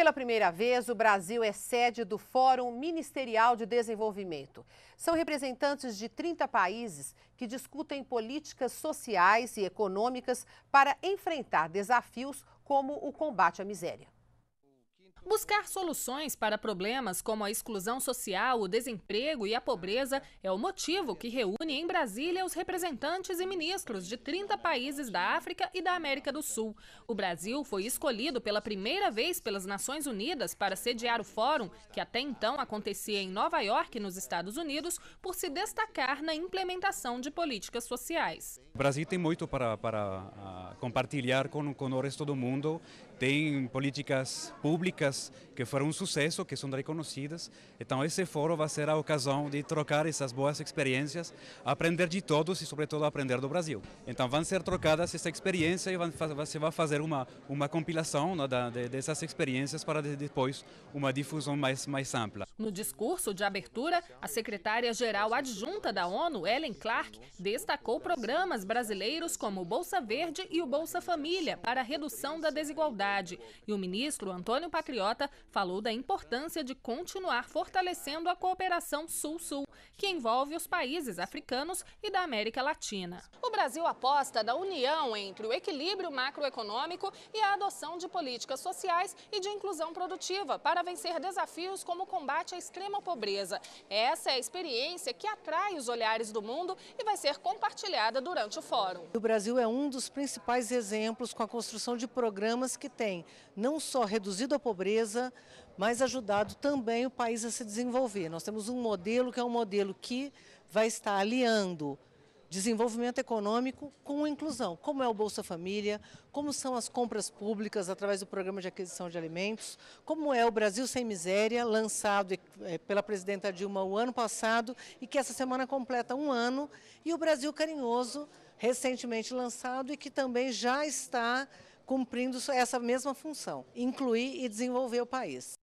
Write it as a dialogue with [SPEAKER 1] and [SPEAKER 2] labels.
[SPEAKER 1] Pela primeira vez, o Brasil é sede do Fórum Ministerial de Desenvolvimento. São representantes de 30 países que discutem políticas sociais e econômicas para enfrentar desafios como o combate à miséria.
[SPEAKER 2] Buscar soluções para problemas como a exclusão social, o desemprego e a pobreza é o motivo que reúne em Brasília os representantes e ministros de 30 países da África e da América do Sul. O Brasil foi escolhido pela primeira vez pelas Nações Unidas para sediar o fórum, que até então acontecia em Nova York, nos Estados Unidos, por se destacar na implementação de políticas sociais.
[SPEAKER 3] O Brasil tem muito para, para uh, compartilhar com, com o resto do mundo, tem políticas públicas que foram um sucesso, que são reconhecidas. Então esse fórum vai ser a ocasião de trocar essas boas experiências, aprender de todos e sobretudo aprender do Brasil. Então vão ser trocadas essa experiência e você vai fazer uma uma compilação né, da, de, dessas experiências para depois uma difusão mais mais ampla.
[SPEAKER 2] No discurso de abertura, a secretária-geral adjunta da ONU, Ellen Clark, destacou programas brasileiros como o Bolsa Verde e o Bolsa Família para a redução da desigualdade. E o ministro Antônio Patriota Patriota falou da importância de continuar fortalecendo a cooperação Sul-Sul, que envolve os países africanos e da América Latina. O Brasil aposta na união entre o equilíbrio macroeconômico e a adoção de políticas sociais e de inclusão produtiva para vencer desafios como o combate à extrema pobreza. Essa é a experiência que atrai os olhares do mundo e vai ser compartilhada durante o fórum.
[SPEAKER 4] O Brasil é um dos principais exemplos com a construção de programas que tem não só reduzido a pobreza, empresa, mas ajudado também o país a se desenvolver. Nós temos um modelo que é um modelo que vai estar aliando desenvolvimento econômico com inclusão, como é o Bolsa Família, como são as compras públicas através do Programa de Aquisição de Alimentos, como é o Brasil Sem Miséria, lançado eh, pela presidenta Dilma o ano passado e que essa semana completa um ano, e o Brasil Carinhoso, recentemente lançado e que também já está cumprindo essa mesma função, incluir e desenvolver o país.